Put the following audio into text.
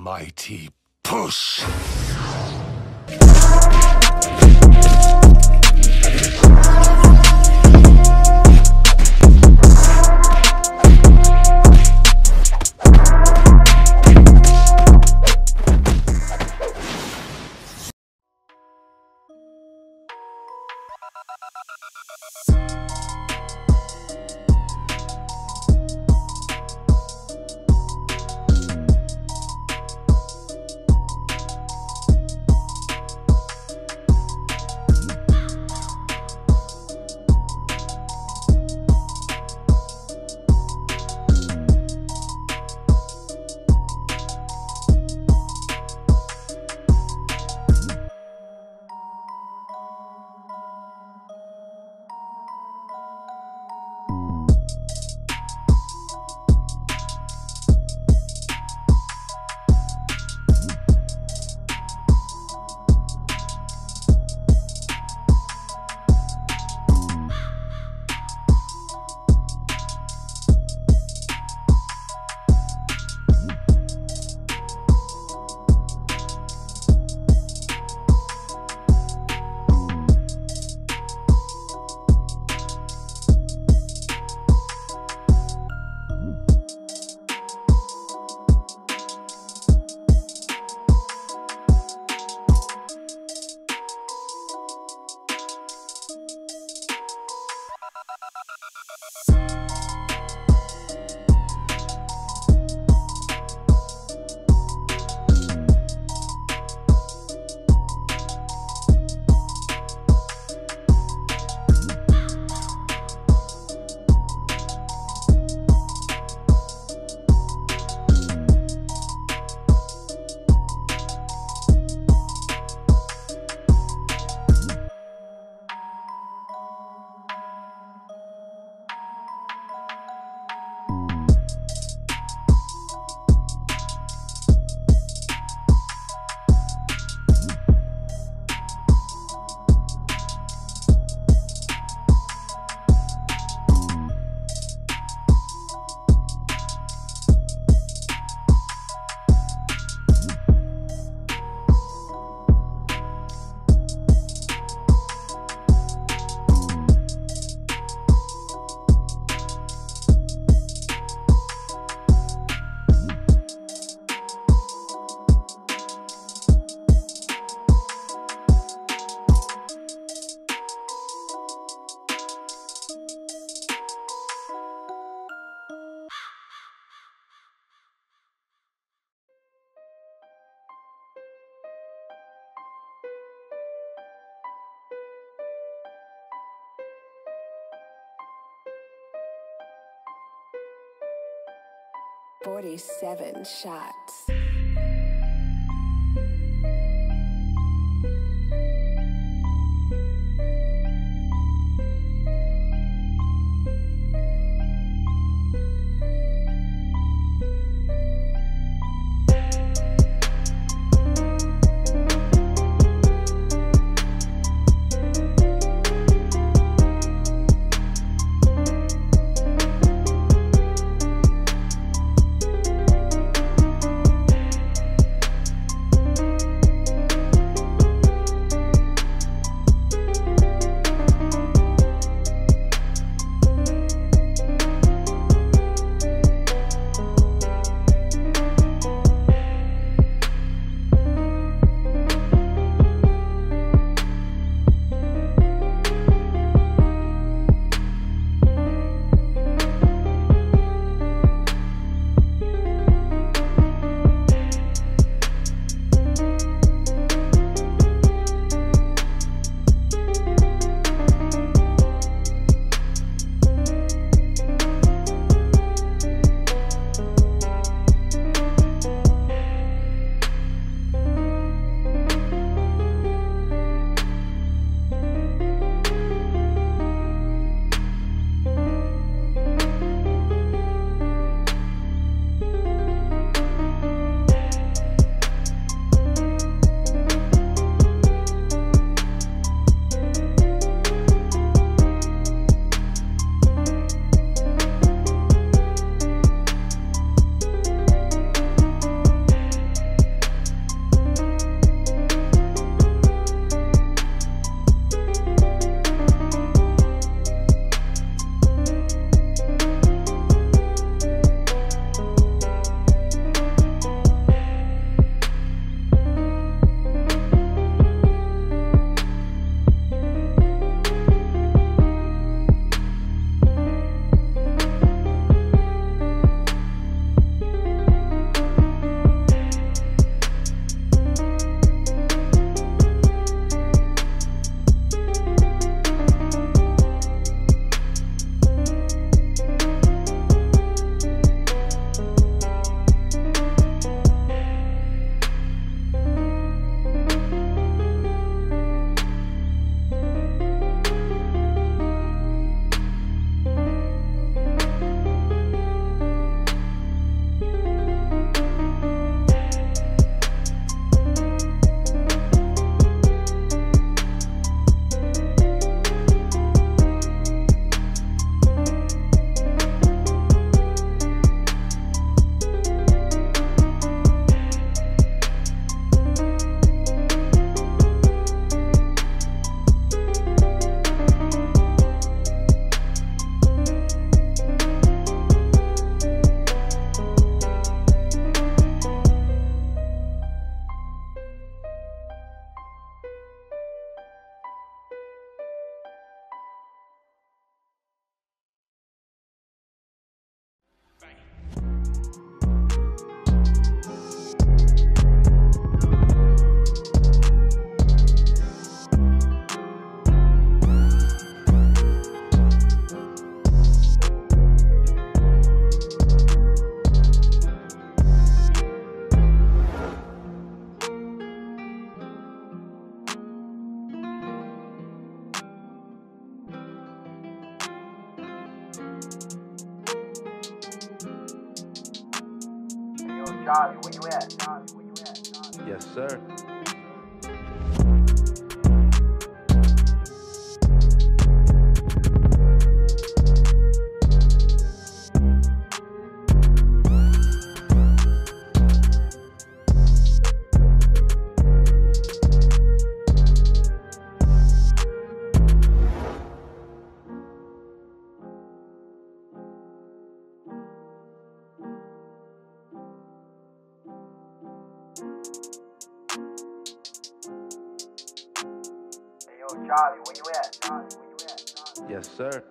mighty push. Forty-seven shots. Charlie, where you at? Yes, sir. Charlie, where you at? Charlie, where you at? Yes, sir.